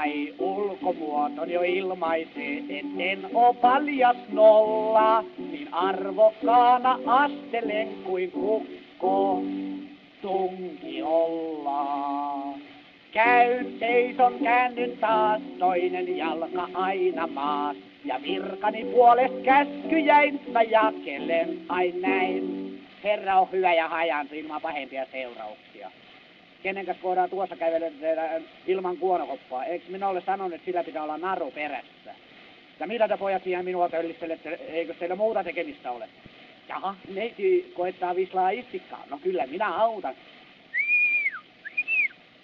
kai ulkomuoton jo ilmaisee, etten oo paljas nolla, niin arvokkaana astelen kuin kukko tunki olla. Käyn seison, käännyn taas, toinen jalka aina maas. Ja virkani puolesta käskyjäin mä jakelen, ai näin. Herra on hyvä ja hajantu ilman pahempia seurauksia. Kenen kanssa voidaan tuossa kävellä ilman kuonokoppaa? Eikö minä ole sanonut, että sillä pitää olla naru perässä? Ja mitä te pojat siihen minua töllistelette, eikö teillä muuta tekemistä ole? Jaha, neiti koettaa vislaa istikkaa. No kyllä, minä autan.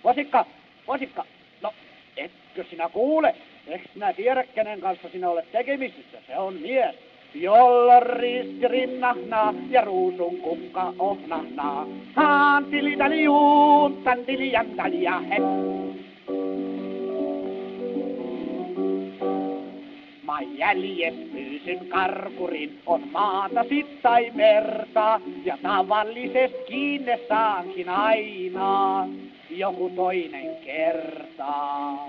Posikka, posikka, no etkö sinä kuule? Eikö sinä tiedä, kenen kanssa sinä olet tekemisissä? Se on mies, jolla risti rinnahna ja ruusun kukka ohnahna. Haan tili tali juun, tan tili ja het. Mä jäljes pyysyn karkurin, on maata sit tai merta, ja tavallisesti kiinne saankin aina joku toinen kertaa.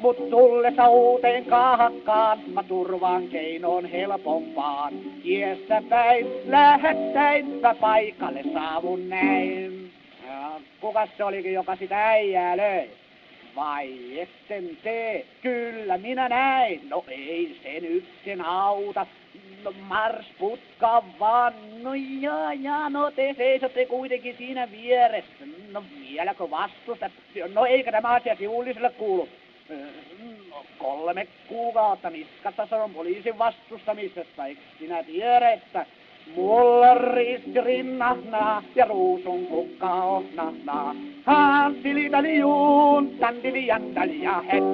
Mut tullessa uuteen kahakkaan, mä turvaan keinoon helpompaan. Tiestä päin, lähettäin, mä paikalle saavun näin. Ja kuka se olikin, joka sitä äijää löi? Vai etten tee? Kyllä minä näin. No ei sen auta. No mars putka vaan. No ja ja, no te seisotte kuitenkin siinä vieressä. No vieläkö vastusta? No eikä tämä asia sivuulliselle kuulu. No, kolme kuukautta niskassa on poliisin vastustamisesta. Eikö sinä tiedä, että Mulla risti rinnahna ja ruusun kukka ohnahna. Haan tilitali juun, tandili jantali ja het.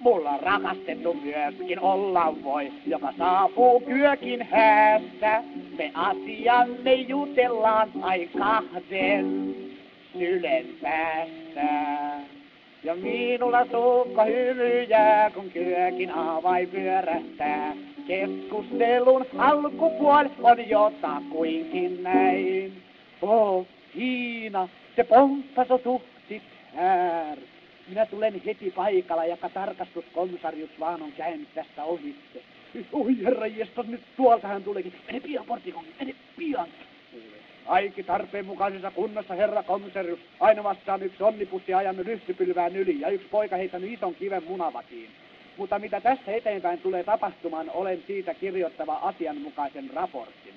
Mulla rakastettu myöskin olla voi, joka saapuu kyökin häästä. Me asiamme jutellaan ai kahden sylen päästä. Ja minulla suukko hymyjää, kun kyökin avai pyörähtää. Keskustelun alkupuoli on jotakuinkin näin. Oh, Hiina, se pomppaso tuhtit här. Minä tulen heti paikalla, joka tarkastuskonsarius vaan on käynyt tästä ohitse. Oi herra jestas, nyt tuolta hän tuleekin. Mene pian porttikongi, mene pian. Kaikki tarpeen mukaisessa kunnossa, herra komisarius. Aina vastaan yksi onnipussi ajanut ryhtypylvään yli ja yksi poika heittänyt ison kiven munavatiin. Mutta mitä tästä eteenpäin tulee tapahtumaan, olen siitä kirjoittava asianmukaisen raportin.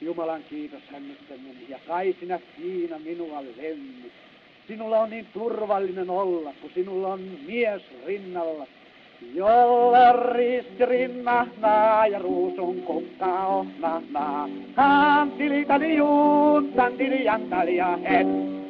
Jumalan kiitos meni. Ja kai sinä Kiina minua lemmit. Sinulla on niin turvallinen olla, kun sinulla on mies rinnalla. Jolla risti rinnahna ja ruusun kukka ohnahna. Hän tilitali juun, tantili jantali ja het.